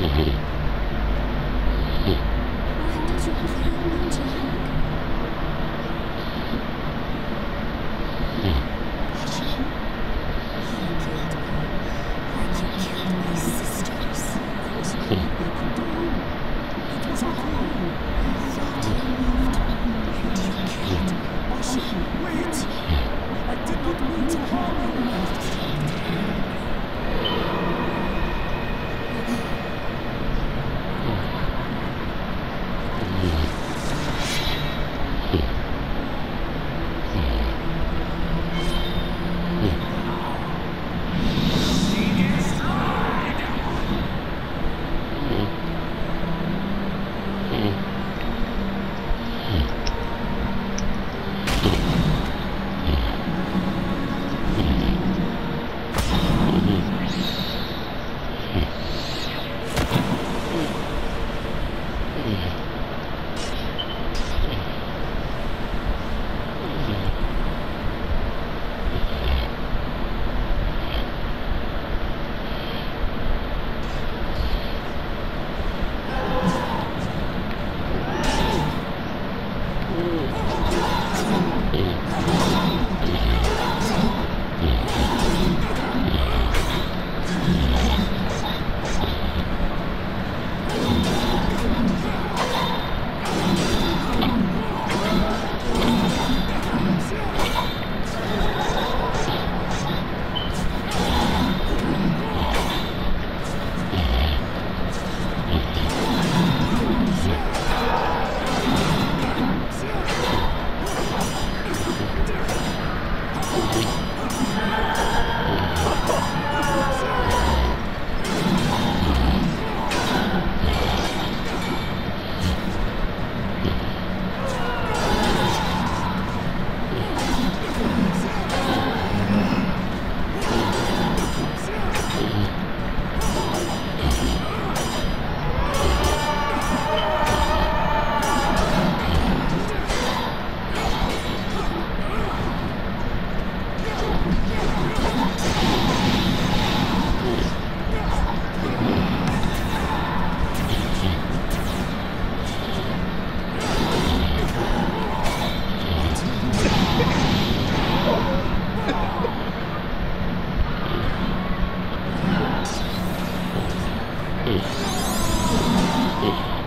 Mm-hmm. いいいいいいいいいいいいいい Oof. Oof.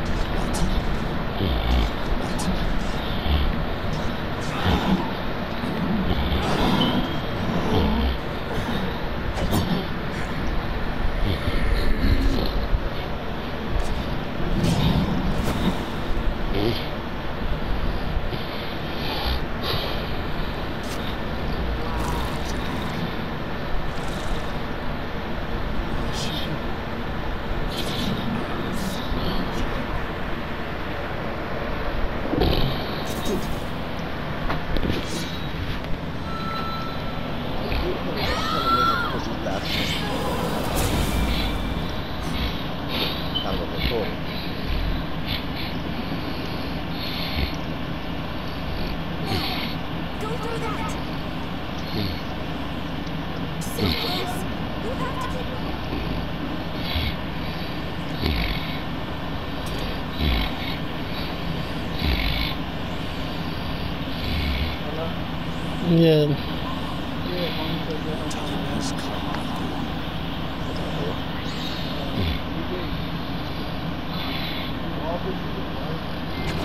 Yeah.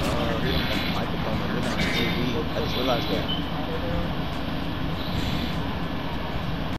Uh, I just realized that.